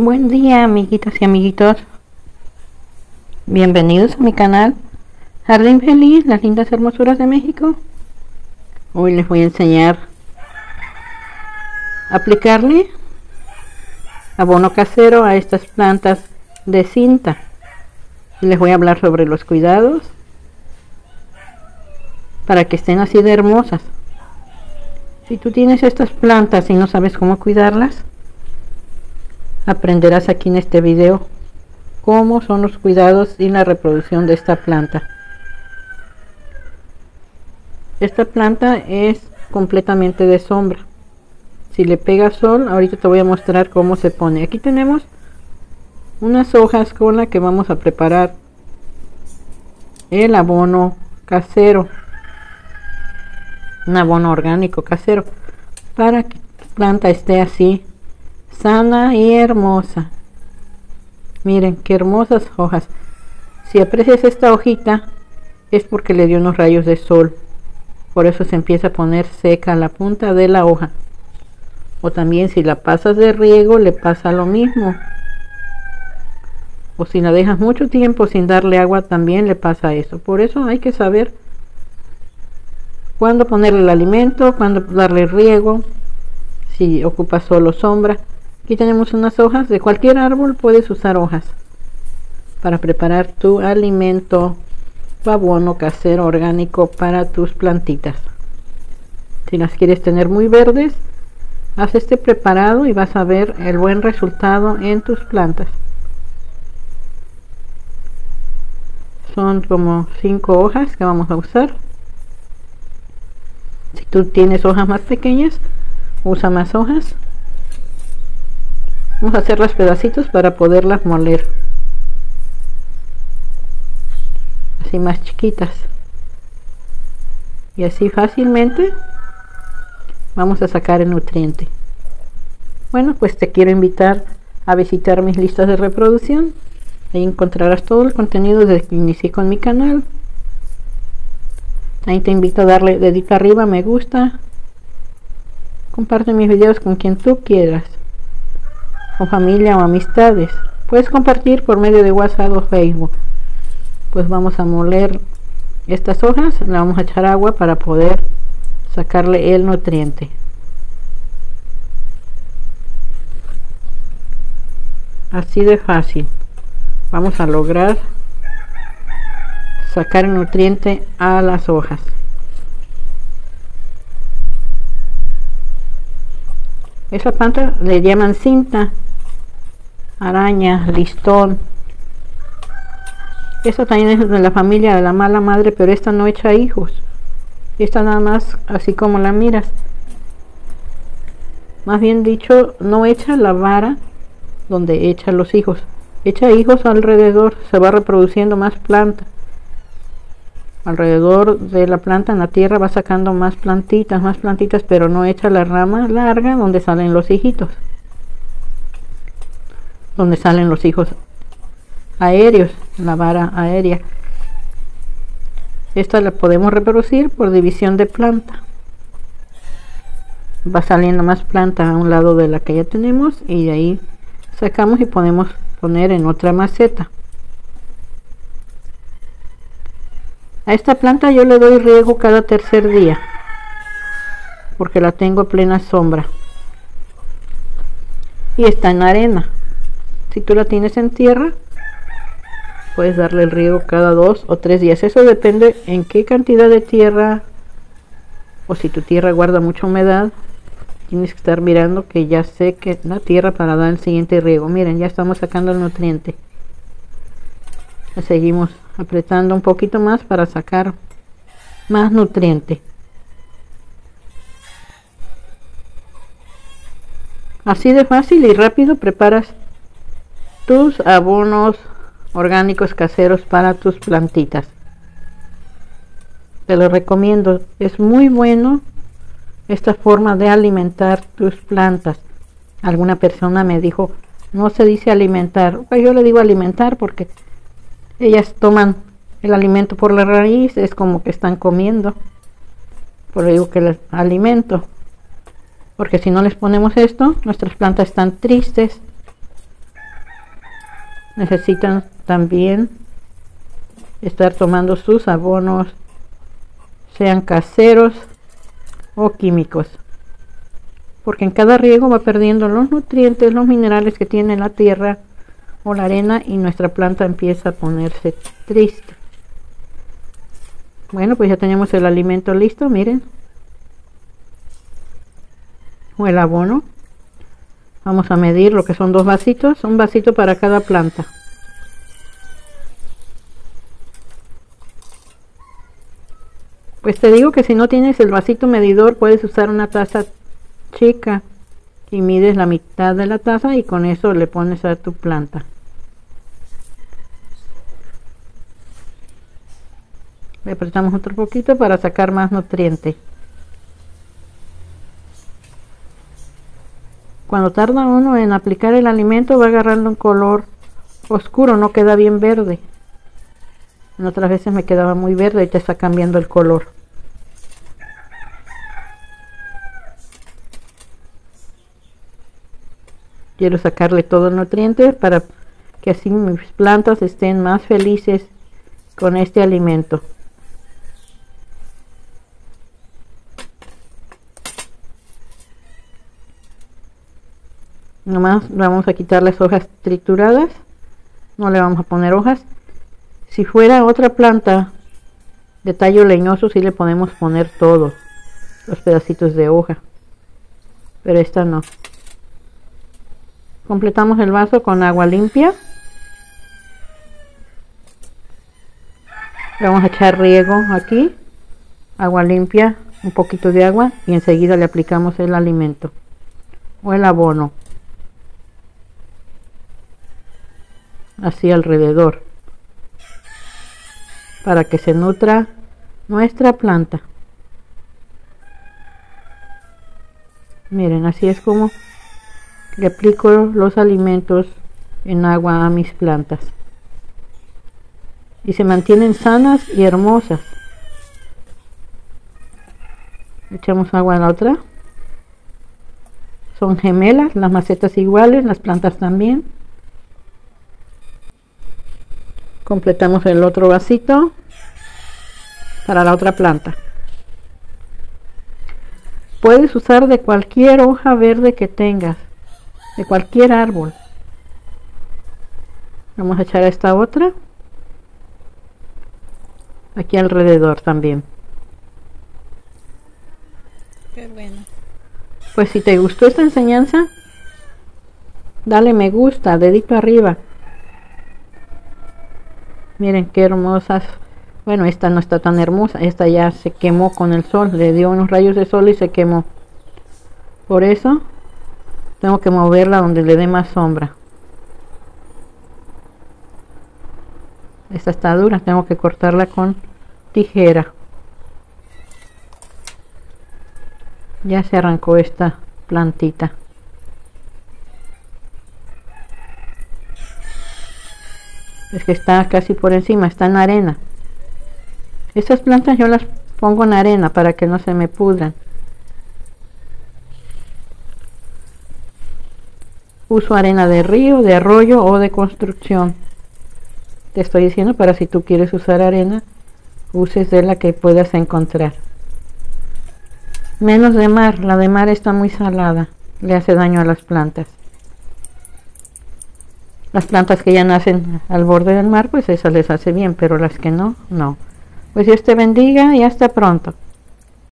Buen día amiguitas y amiguitos. Bienvenidos a mi canal Jardín Feliz, las lindas hermosuras de México. Hoy les voy a enseñar a aplicarle abono casero a estas plantas de cinta. Les voy a hablar sobre los cuidados para que estén así de hermosas. Si tú tienes estas plantas y no sabes cómo cuidarlas, aprenderás aquí en este video cómo son los cuidados y la reproducción de esta planta. Esta planta es completamente de sombra. Si le pega sol, ahorita te voy a mostrar cómo se pone. Aquí tenemos unas hojas con las que vamos a preparar el abono casero. Un abono orgánico casero para que la planta esté así sana y hermosa. Miren qué hermosas hojas. Si aprecias esta hojita es porque le dio unos rayos de sol. Por eso se empieza a poner seca la punta de la hoja. O también si la pasas de riego le pasa lo mismo. O si la dejas mucho tiempo sin darle agua también le pasa eso. Por eso hay que saber cuándo ponerle el alimento, cuándo darle riego, si ocupa solo sombra. Aquí tenemos unas hojas. De cualquier árbol puedes usar hojas para preparar tu alimento abono casero orgánico para tus plantitas. Si las quieres tener muy verdes, haz este preparado y vas a ver el buen resultado en tus plantas. Son como cinco hojas que vamos a usar. Si tú tienes hojas más pequeñas, usa más hojas. Vamos a hacer los pedacitos para poderlas moler. Así más chiquitas. Y así fácilmente vamos a sacar el nutriente. Bueno, pues te quiero invitar a visitar mis listas de reproducción. Ahí encontrarás todo el contenido desde que inicié con mi canal. Ahí te invito a darle dedito arriba, me gusta. Comparte mis videos con quien tú quieras o familia o amistades. Puedes compartir por medio de WhatsApp o Facebook. Pues vamos a moler estas hojas, le vamos a echar agua para poder sacarle el nutriente. Así de fácil. Vamos a lograr sacar el nutriente a las hojas. Esa planta le llaman cinta araña, listón. Esta también es de la familia de la mala madre, pero esta no echa hijos. Esta nada más así como la miras. Más bien dicho, no echa la vara donde echa los hijos. Echa hijos alrededor, se va reproduciendo más planta. Alrededor de la planta en la tierra va sacando más plantitas, más plantitas, pero no echa la rama larga donde salen los hijitos donde salen los hijos aéreos, la vara aérea. Esta la podemos reproducir por división de planta. Va saliendo más planta a un lado de la que ya tenemos y de ahí sacamos y podemos poner en otra maceta. A esta planta yo le doy riego cada tercer día porque la tengo a plena sombra y está en arena. Si tú la tienes en tierra, puedes darle el riego cada dos o tres días. Eso depende en qué cantidad de tierra o si tu tierra guarda mucha humedad. Tienes que estar mirando que ya seque la tierra para dar el siguiente riego. Miren, ya estamos sacando el nutriente. seguimos apretando un poquito más para sacar más nutriente. Así de fácil y rápido preparas tus abonos orgánicos caseros para tus plantitas. Te lo recomiendo, es muy bueno esta forma de alimentar tus plantas. Alguna persona me dijo, no se dice alimentar. Pues yo le digo alimentar porque ellas toman el alimento por la raíz, es como que están comiendo. Por eso digo que les alimento. Porque si no les ponemos esto, nuestras plantas están tristes, necesitan también estar tomando sus abonos, sean caseros o químicos. Porque en cada riego va perdiendo los nutrientes, los minerales que tiene la tierra o la arena y nuestra planta empieza a ponerse triste. Bueno, pues ya tenemos el alimento listo, miren. O el abono. Vamos a medir lo que son dos vasitos, un vasito para cada planta. Pues te digo que si no tienes el vasito medidor puedes usar una taza chica y mides la mitad de la taza y con eso le pones a tu planta. Le apretamos otro poquito para sacar más nutriente. Cuando tarda uno en aplicar el alimento va agarrando un color oscuro, no queda bien verde. En otras veces me quedaba muy verde te está cambiando el color. Quiero sacarle todo el nutriente para que así mis plantas estén más felices con este alimento. Nomás vamos a quitar las hojas trituradas. No le vamos a poner hojas. Si fuera otra planta de tallo leñoso, sí le podemos poner todo, los pedacitos de hoja. Pero esta no. Completamos el vaso con agua limpia. vamos a echar riego aquí, agua limpia, un poquito de agua y enseguida le aplicamos el alimento o el abono. Así alrededor para que se nutra nuestra planta. Miren, así es como le aplico los alimentos en agua a mis plantas. Y se mantienen sanas y hermosas. Echamos agua en la otra. Son gemelas, las macetas iguales, las plantas también. Completamos el otro vasito para la otra planta. Puedes usar de cualquier hoja verde que tengas de cualquier árbol. Vamos a echar esta otra aquí alrededor también. Qué bueno. pues si te gustó esta enseñanza dale me gusta dedito arriba Miren qué hermosas. Bueno, esta no está tan hermosa. Esta ya se quemó con el sol. Le dio unos rayos de sol y se quemó. Por eso tengo que moverla donde le dé más sombra. Esta está dura. Tengo que cortarla con tijera. Ya se arrancó esta plantita. Es que está casi por encima, está en arena. Estas plantas yo las pongo en arena para que no se me pudran. Uso arena de río, de arroyo o de construcción. Te estoy diciendo para si tú quieres usar arena, uses de la que puedas encontrar. Menos de mar, la de mar está muy salada, le hace daño a las plantas. Las plantas que ya nacen al borde del mar, pues eso les hace bien, pero las que no, no. Pues Dios te bendiga y hasta pronto.